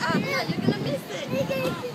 Ah, yeah, you're gonna miss it.